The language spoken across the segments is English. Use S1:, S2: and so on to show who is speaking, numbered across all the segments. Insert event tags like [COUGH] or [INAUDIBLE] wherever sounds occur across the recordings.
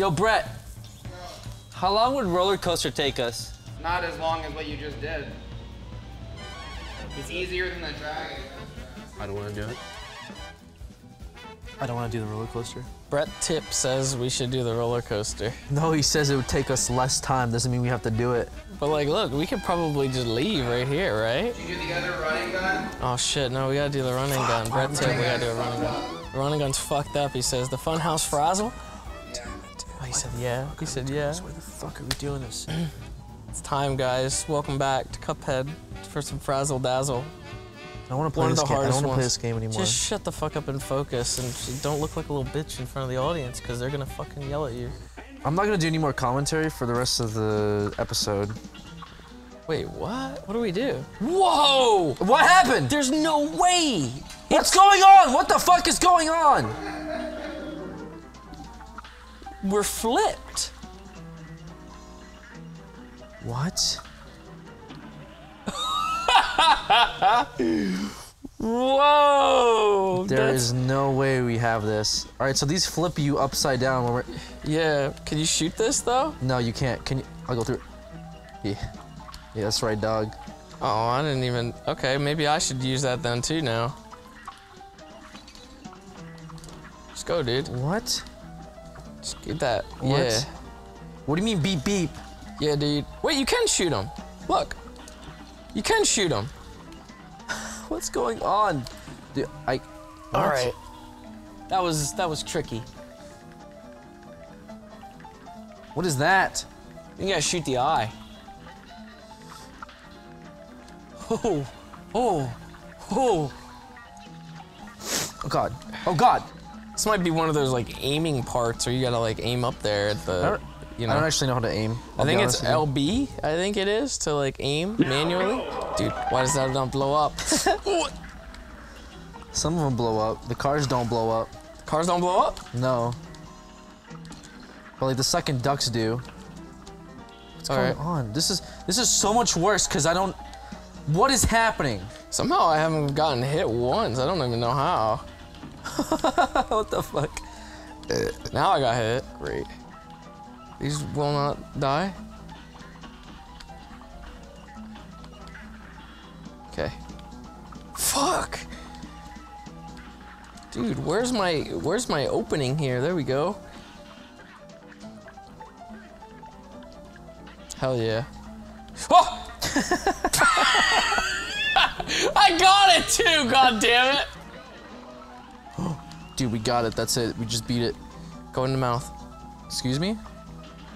S1: Yo, Brett. How long would roller coaster take us?
S2: Not as long as what you just did. It's easier than the dragon.
S3: I don't want to do it.
S1: I don't want to do the roller coaster.
S4: Brett Tip says we should do the roller coaster. [LAUGHS]
S1: No, he says it would take us less time. Doesn't mean we have to do it.
S4: But like, look, we could probably just leave right here, right?
S2: Did you do the other running gun?
S4: Oh shit, no, we gotta do the running gun. Brett Tip, we gotta do a running gun. The running gun's fucked up. He says the Funhouse Frazzle. Oh, he said yeah. He said yeah.
S1: Why the fuck are we doing this? [CLEARS THROAT]
S4: It's time, guys. Welcome back to Cuphead for some Frazzle Dazzle.
S1: I don't want to play
S4: One
S1: this game. I don't want to play this game anymore.
S4: Just shut the fuck up and focus, and don't look like a little bitch in front of the audience, because they're gonna fucking yell at you.
S1: I'm not gonna do any more commentary for the rest of the episode.
S4: Wait, what? What do we do? Whoa!
S1: What happened?
S4: There's no way!
S1: What's going on? What the fuck is going on?
S4: We're flipped.
S1: What?
S4: Whoa!
S1: There
S4: that's-
S1: is no way we have this. All right, so these flip you upside down when we're.
S4: Yeah, can you shoot this though?
S1: No, you can't. Can you? I'll go through. Yeah. Yeah, that's right, dog.
S4: Oh, I didn't even. Okay, maybe I should use that then too now. Let's go, dude.
S1: What?
S4: Just get that.
S1: What?
S4: Yeah.
S1: What do you mean beep beep?
S4: Yeah, dude. Wait, you can shoot him. Look. You can shoot him. [LAUGHS]
S1: What's going on? Dude, I.
S4: All
S1: what?
S4: right.
S1: That was that was tricky. What is that?
S4: You gotta shoot the eye. Oh, oh, oh.
S1: Oh god. Oh god.
S4: This might be one of those like aiming parts where you gotta like aim up there at the, you
S1: I don't actually know how to aim.
S4: I
S1: I'll be
S4: think it's
S1: honest with you.
S4: LB. I think it is to like aim manually. Dude, why does that not blow up? [LAUGHS]
S1: Some of them blow up. The cars don't blow up.
S4: Cars don't blow up?
S1: No. But like the second ducks do. What's
S4: All
S1: going
S4: right.
S1: on? This is this is so much worse because I don't. What is happening?
S4: Somehow I haven't gotten hit once. I don't even know how. [LAUGHS]
S1: what the fuck?
S4: Uh, now I got hit. Great. These will not die. Okay. Fuck. Dude, where's my where's my opening here? There we go. Hell yeah. Oh! [LAUGHS] I got it too, god damn it!
S1: Dude, we got it. That's it. We just beat it.
S4: Go in the mouth.
S1: Excuse me?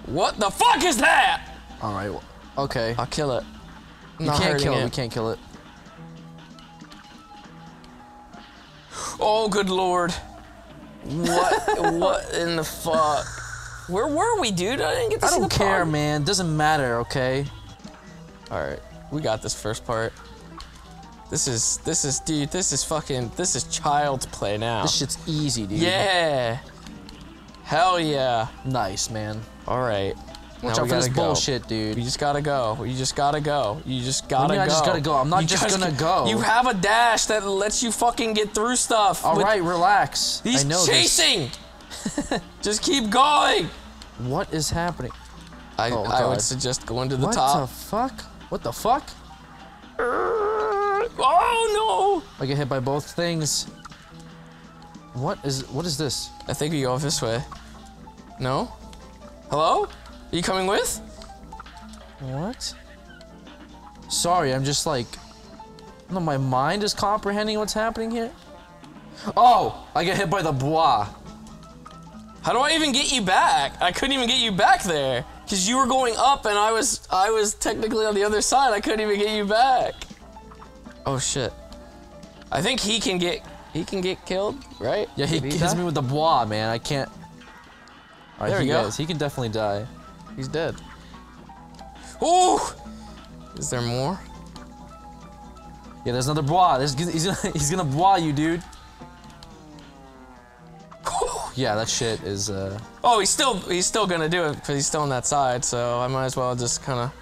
S4: What the fuck is that?
S1: All right. well, Okay.
S4: I'll kill it.
S1: You
S4: Not
S1: can't kill it.
S4: it.
S1: We can't kill it.
S4: Oh, good lord. What? [LAUGHS] what in the fuck? Where were we, dude? I didn't get to
S1: I
S4: see
S1: don't care,
S4: part.
S1: man. Doesn't matter. Okay.
S4: All right, we got this first part. This is this is dude. This is fucking. This is child's play now.
S1: This shit's easy, dude.
S4: yeah. Hell yeah.
S1: Nice, man.
S4: All right.
S1: Watch out for this
S4: go.
S1: bullshit, dude.
S4: You just gotta go. You just gotta go. You just gotta go.
S1: I just gotta go? I'm not
S4: You
S1: just gonna go.
S4: You have a dash that lets you fucking get through stuff.
S1: All right, relax.
S4: He's
S1: I know this.
S4: chasing. [LAUGHS] just keep going.
S1: What is happening?
S4: I,
S1: Oh,
S4: I would suggest going to the
S1: what
S4: top.
S1: What the fuck? What the fuck?
S4: Oh no!
S1: I get hit by both things. What is what is this?
S4: I think we go this way. No? Hello? Are you coming with?
S1: What? Sorry, I'm just like no, my mind is comprehending what's happening here. Oh, I get hit by the bois.
S4: How do I even get you back? I couldn't even get you back there because you were going up and I was I was technically on the other side. I couldn't even get you back. Oh shit! I think he can get he can get killed, right?
S1: Yeah, he hits me with the bois, man. I can't. All right,
S4: There
S1: he
S4: we go.
S1: does. He can definitely die.
S4: He's dead. Ooh! Is there more?
S1: Yeah, there's another bois. There's, he's gonna he's gonna [LAUGHS] bois you, dude. Yeah, that shit is. uh...
S4: Oh, he's still he's still gonna do it because he's still on that side. So I might as well just kind of.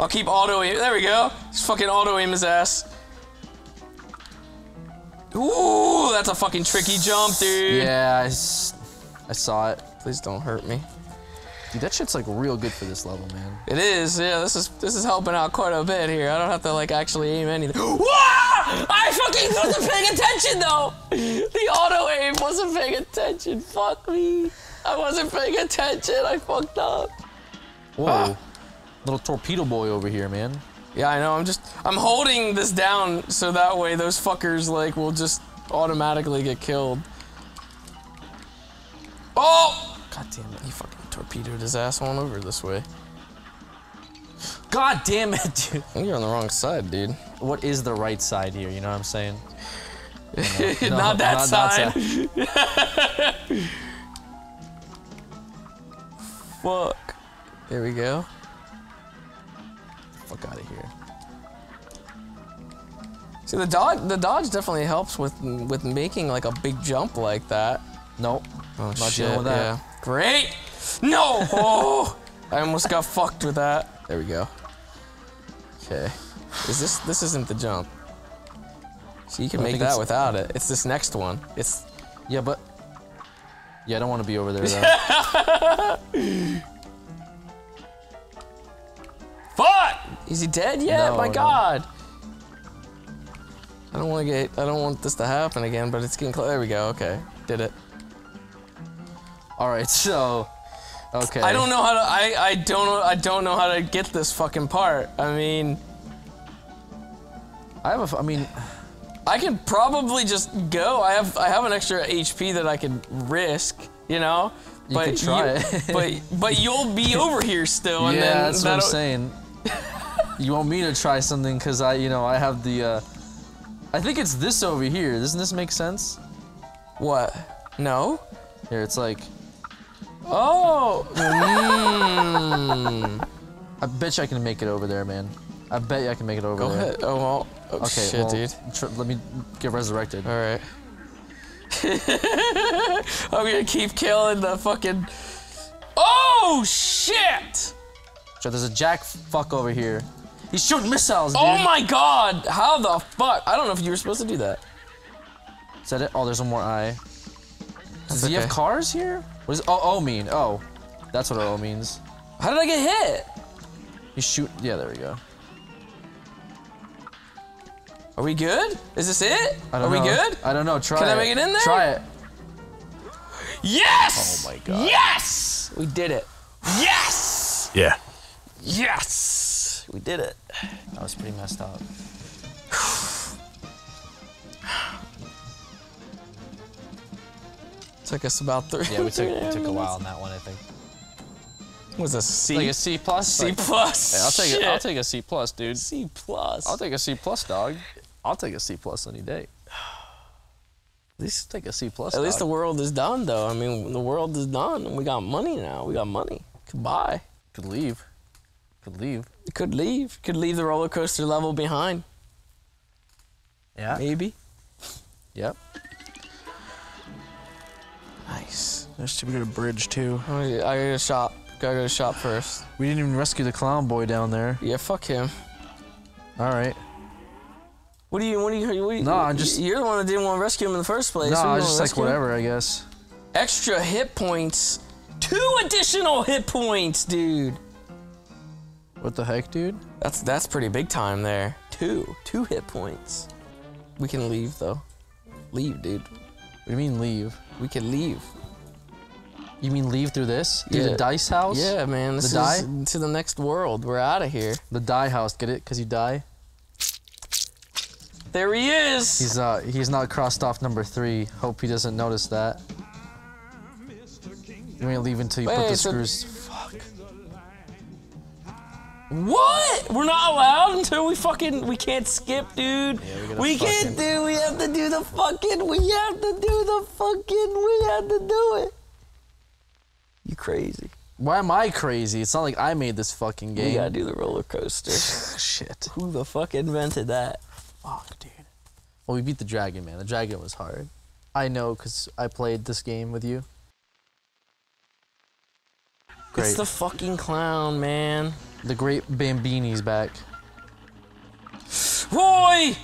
S4: I'll keep auto aim. There we go. Just fucking auto aim his ass. Ooh, that's a fucking tricky jump, dude.
S1: Yeah, I, s- I saw it.
S4: Please don't hurt me.
S1: Dude, that shit's like real good for this level, man.
S4: It is, yeah. This is this is helping out quite a bit here. I don't have to like actually aim anything. Wah! I fucking wasn't paying attention though. The auto aim wasn't paying attention. Fuck me. I wasn't paying attention. I fucked up.
S1: Whoa.
S4: Ah.
S1: Little torpedo boy over here, man.
S4: Yeah, I know. I'm just I'm holding this down so that way those fuckers like will just automatically get killed. Oh!
S1: God damn it.
S4: He fucking torpedoed his ass on over this way.
S1: God damn it, [LAUGHS] dude.
S4: I think you're on the wrong side, dude.
S1: What is the right side here? You know what I'm saying? [LAUGHS] No,
S4: not that
S1: not
S4: side.
S1: that [LAUGHS]
S4: Fuck. There we go.
S1: Fuck out of here.
S4: See the dodge the dodge definitely helps with with making like a big jump like that.
S1: Nope.
S4: Oh
S1: Not
S4: shit,
S1: dealing with that.
S4: yeah. Great! No! Oh! [LAUGHS] I almost got fucked with that. There we go. Okay. Is this this isn't the jump? So you can make that without it. It's this next one. It's
S1: Yeah, but. Yeah, I don't want to be over there though. [LAUGHS]
S4: Is he dead yet?
S1: No,
S4: My
S1: no.
S4: god! I don't want to get. I don't want this to happen again, but it's getting close. There we go. Okay, did it.
S1: All right, [LAUGHS] so. Okay.
S4: I don't know how to. I I don't know. I don't know how to get this fucking part. I mean,
S1: I have a, I mean,
S4: I can probably just go. I have. I have an extra HP that I could risk. You know.
S1: You could try it.
S4: but but you'll be over here still, and [LAUGHS]
S1: yeah,
S4: then
S1: that's what I'm saying. [LAUGHS] you want me to try something because I, you know, I have the. uh I think it's this over here. Doesn't this make sense?
S4: What? No.
S1: Here, it's like.
S4: Oh. mm.
S1: I bet you I can make it over there, man. I bet you I can make it over
S4: Go
S1: there.
S4: ahead. Oh well. Oh,
S1: Okay,
S4: shit,
S1: well,
S4: dude.
S1: tr- let me get resurrected.
S4: All right. [LAUGHS] I'm gonna keep killing the fucking. Oh shit!
S1: So there's a jack fuck over here. He's shooting missiles, oh dude.
S4: Oh my god! How the fuck? I don't know if you were supposed to do that.
S1: Is that it? Oh, there's one more eye. Does
S4: That's
S1: he have cars here? What does oh O mean? Oh, that's what O means.
S4: How did I get hit?
S1: He's shoot. Yeah, there we go.
S4: Are we good? Is this it?
S1: I
S4: Are
S1: don't
S4: we
S1: know.
S4: good?
S1: I don't know. Try
S4: Can I make it in there?
S1: Try it.
S4: Yes!
S1: Oh my God.
S4: Yes! We did it. Yes!
S3: Yeah.
S4: Yes! We did it.
S1: That was pretty messed up. [SIGHS]
S4: Took us about three.
S1: Yeah, we took we [LAUGHS] took a while on that one. I think.
S4: Was a C?
S1: Like a C plus.
S4: C
S1: Like-
S4: plus.
S1: Hey, I'll take it. I'll take a C plus, dude.
S4: C plus.
S1: I'll take a C plus, dog. I'll take a C plus any day.
S4: At least,
S1: Take a C plus.
S4: at least the world is done, though. I mean, the world is done, and we got money now. We got money. Could buy.
S1: could leave. Could leave.
S4: Could leave. Could leave the roller coaster level behind.
S1: Yeah.
S4: Maybe.
S1: Yep.
S4: Nice.
S1: There should be a bridge too.
S4: I gotta shop. Gotta go to shop first.
S1: We didn't even rescue the clown boy down there.
S4: Yeah, fuck him.
S1: All right.
S4: What do you? What do you? What do you
S1: No, I'm just-
S4: You're the one that didn't want to rescue him in the first place.
S1: No,
S4: What do you
S1: I
S4: wanna
S1: just like
S4: rescue him?
S1: whatever, I guess.
S4: Extra hit points. Two additional hit points, dude.
S1: What the heck, dude?
S4: That's that's pretty big time there. Two, two hit points. We can leave though. Leave, dude.
S1: What do you mean leave?
S4: We can leave.
S1: You mean leave through this? Through
S4: Yeah.
S1: the dice house?
S4: Yeah, man. This
S1: The
S4: is
S1: die?
S4: to the next world. We're out of here.
S1: The die house. Get it? Cause you die.
S4: There he is.
S1: He's uh he's not crossed off number three. Hope he doesn't notice that. You ain't leave until you put the screws.
S4: What? We're not allowed until we fucking we can't skip, dude.
S1: Yeah, we
S4: can't do. We have to do the fucking. We have to do the fucking. We have to do it. You crazy?
S1: Why am I crazy? It's not like I made this fucking game.
S4: We gotta do the roller coaster. [LAUGHS]
S1: Shit.
S4: Who the fuck invented that?
S1: Fuck, dude. Well, we beat the dragon, man. The dragon was hard. I know, cause I played this game with you. Great.
S4: It's the fucking clown, man.
S1: The great Bambini's back.
S4: Roy!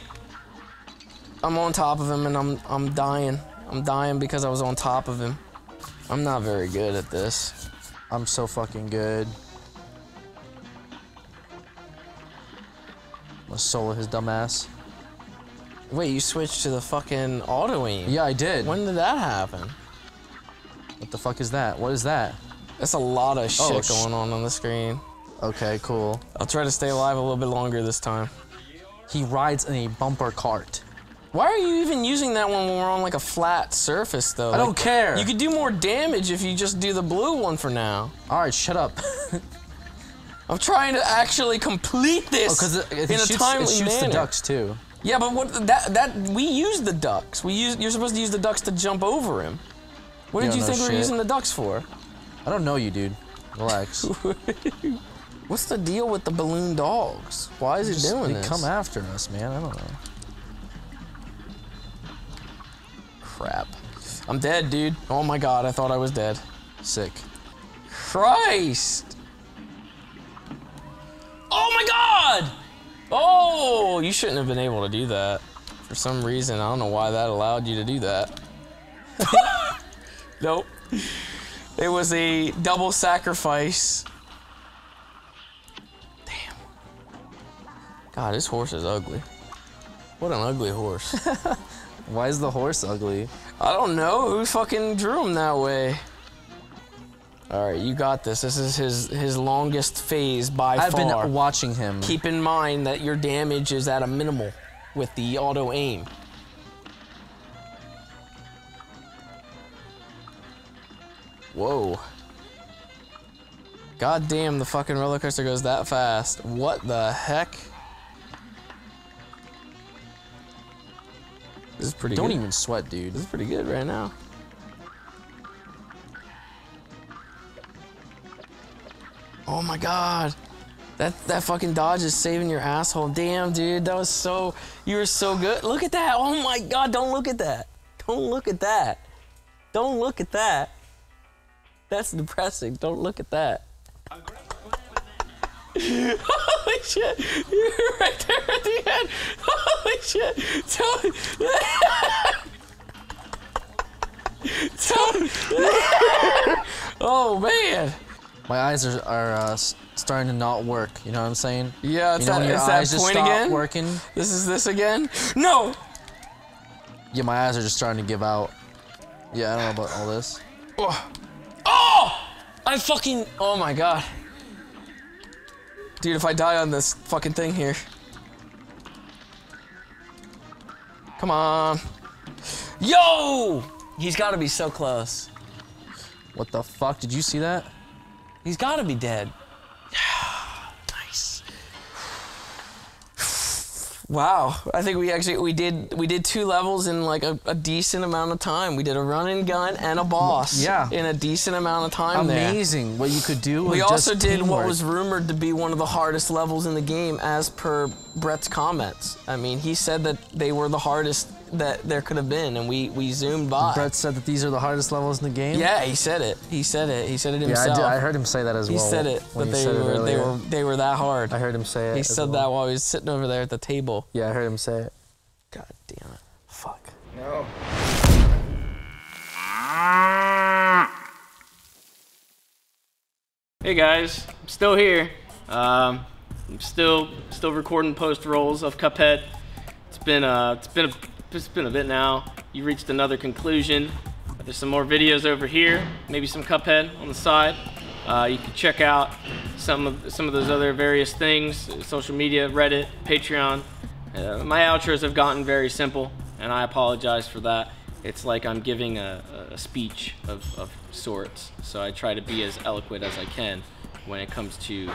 S4: I'm on top of him and I'm I'm dying. I'm dying because I was on top of him. I'm not very good at this.
S1: I'm so fucking good. I'm gonna solo his dumbass.
S4: Wait, you switched to the fucking auto aim.
S1: Yeah, I did.
S4: When did that happen?
S1: What the fuck is that? What is that?
S4: That's a lot of oh, shit
S1: Oh,
S4: going on on the screen.
S1: Okay, cool.
S4: I'll try to stay alive a little bit longer this time.
S1: He rides in a bumper cart.
S4: Why are you even using that one when we're on like a flat surface though?
S1: I don't care.
S4: You could do more damage if you just do the blue one for now.
S1: All right, shut up. [LAUGHS]
S4: I'm trying to actually complete this oh,
S1: Because it, it
S4: in a
S1: shoots,
S4: timely
S1: it shoots the ducks too.
S4: Yeah, but what that that we use the ducks. We use you're supposed to use the ducks to jump over him. What
S1: You
S4: did you
S1: don't
S4: think we were using the ducks for?
S1: I don't know you, dude. Relax. [LAUGHS]
S4: What's the deal with the balloon dogs? Why is it
S1: Just-
S4: doing
S1: they
S4: this?
S1: come after us, man. I don't know.
S4: Crap. I'm dead, dude. Oh my god, I thought I was dead.
S1: Sick.
S4: Christ! Oh my god! Oh, you shouldn't have been able to do that. For some reason, I don't know why that allowed you to do that. [LAUGHS] nope. It was a double sacrifice. God, this horse is ugly. What an ugly horse. [LAUGHS]
S1: Why is the horse ugly?
S4: I don't know who fucking drew him that way. All right, you got this. This is his his longest phase by
S1: I've
S4: far.
S1: been watching him.
S4: Keep in mind that your damage is at a minimal with the auto aim. Whoa. God damn, the fucking roller coaster goes that fast. What the heck? This is pretty
S1: Don't
S4: good.
S1: even sweat, dude.
S4: This is pretty good right now. Oh my god. That that fucking dodge is saving your asshole. Damn, dude, that was so you were so good. Look at that. Oh my god, don't look at that. Don't look at that. Don't look at that. That's depressing. Don't look at that. Holy shit! You're right there at the end. Holy shit! Tell Tell oh man!
S1: My eyes are, are uh, starting to not work. You know what I'm saying?
S4: Yeah, it's
S1: you know
S4: that,
S1: your
S4: it's
S1: eyes
S4: that
S1: just
S4: point
S1: stop
S4: again.
S1: working?
S4: This is this again. No.
S1: Yeah, my eyes are just starting to give out. Yeah, I don't know about all this.
S4: Oh! oh! I fucking. Oh my god. Dude, if I die on this fucking thing here. Come on. Yo! He's gotta be so close.
S1: What the fuck? Did you see that?
S4: He's gotta be dead. Wow, I think we actually we did we did two levels in like a, a decent amount of time. We did a run and gun and a boss.
S1: Yeah.
S4: In a decent amount of time there.
S1: Amazing what you could do.
S4: We also did what was rumored to be one of the hardest levels in the game, as per Brett's comments. I mean, he said that they were the hardest that there could have been, and we we zoomed by.
S1: Brett said that these are the hardest levels in the game.
S4: yeah, he said it. He said it. He said it
S1: Yeah, I,
S4: himself.
S1: did, I heard him say that as
S4: he
S1: well.
S4: said it
S1: when
S4: that they
S1: said it
S4: were they were they were that hard.
S1: I heard him say it.
S4: he
S1: as
S4: said
S1: well.
S4: that while he was sitting over there at the table.
S1: Yeah, I heard him say it.
S4: God damn it! Fuck.
S2: No.
S3: Hey guys, I'm still here. Um, I'm still still recording post rolls of Cuphead. It's been uh, it's been a, it's been a bit now. You reached another conclusion. There's some more videos over here, maybe some Cuphead on the side. Uh, you can check out some of some of those other various things: social media, Reddit, Patreon. Uh, my outros have gotten very simple, and I apologize for that. It's like I'm giving a, a speech of, of sorts, so I try to be as eloquent as I can when it comes to